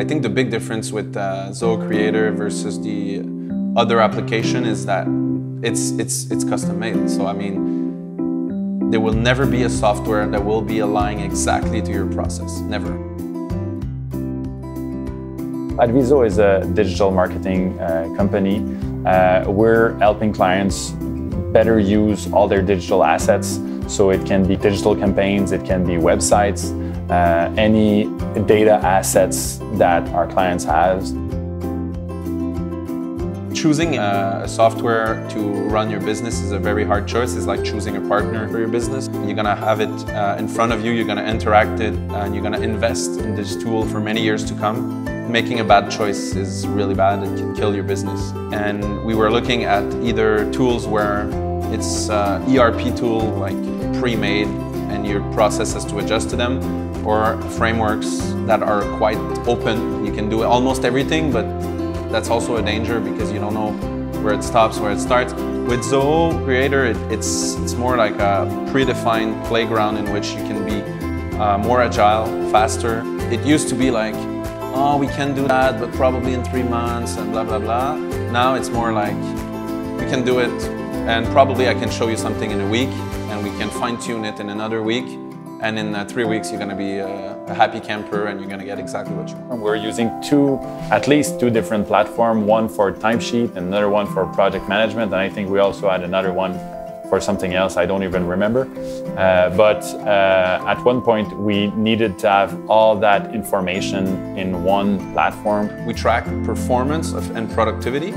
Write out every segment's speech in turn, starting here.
I think the big difference with uh, Zoho Creator versus the other application is that it's it's it's custom made. So I mean, there will never be a software that will be aligning exactly to your process. Never. Adviso is a digital marketing uh, company. Uh, we're helping clients better use all their digital assets. So it can be digital campaigns, it can be websites, uh, any data assets that our clients have. Choosing a, software to run your business is a very hard choice. It's like choosing a partner for your business. You're gonna have it uh, in front of you, you're gonna interact it, and you're gonna invest in this tool for many years to come. Making a bad choice is really bad, it can kill your business. And we were looking at either tools where it's uh, ERP tool like pre-made and your processes to adjust to them or frameworks that are quite open. You can do almost everything, but that's also a danger because you don't know where it stops, where it starts. With Zoho Creator, it, it's, it's more like a predefined playground in which you can be uh, more agile, faster. It used to be like, oh, we can do that, but probably in three months and blah, blah, blah. Now it's more like, we can do it and probably I can show you something in a week and we can fine tune it in another week and in uh, three weeks, you're going to be a, a, happy camper and you're going to get exactly what you want. We're using two, at least two different platforms, one for timesheet and another one for project management. And I think we also had another one for something else, I don't even remember. Uh, but uh, at one point, we needed to have all that information in one platform. We track performance of, and productivity.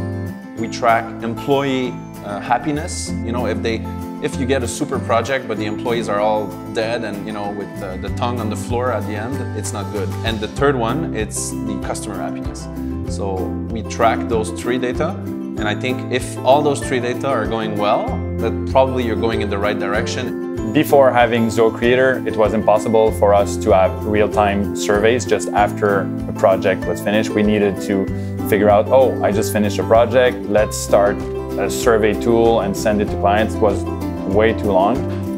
We track employee uh, happiness. You know, if they if you get a super project but the employees are all dead and you know with the tongue on the floor at the end, it's not good. And the third one, it's the customer happiness. So we track those three data and I think if all those three data are going well, that probably you're going in the right direction. Before having Zoho Creator, it was impossible for us to have real-time surveys just after a project was finished. We needed to figure out, oh, I just finished a project, let's start a survey tool and send it to clients. It was way too long.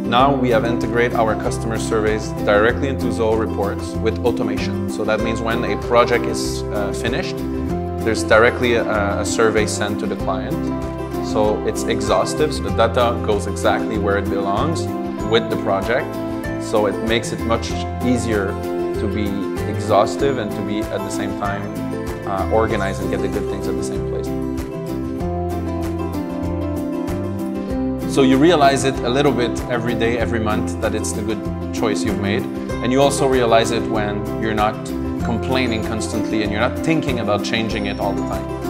Now we have integrated our customer surveys directly into Zoho reports with automation. So that means when a project is uh, finished, there's directly a, a, survey sent to the client. So it's exhaustive, so the data goes exactly where it belongs with the project. So it makes it much easier to be exhaustive and to be at the same time uh, organized and get the good things at the same place. So you realize it a little bit every day, every month that it's the good choice you've made. And you also realize it when you're not complaining constantly and you're not thinking about changing it all the time.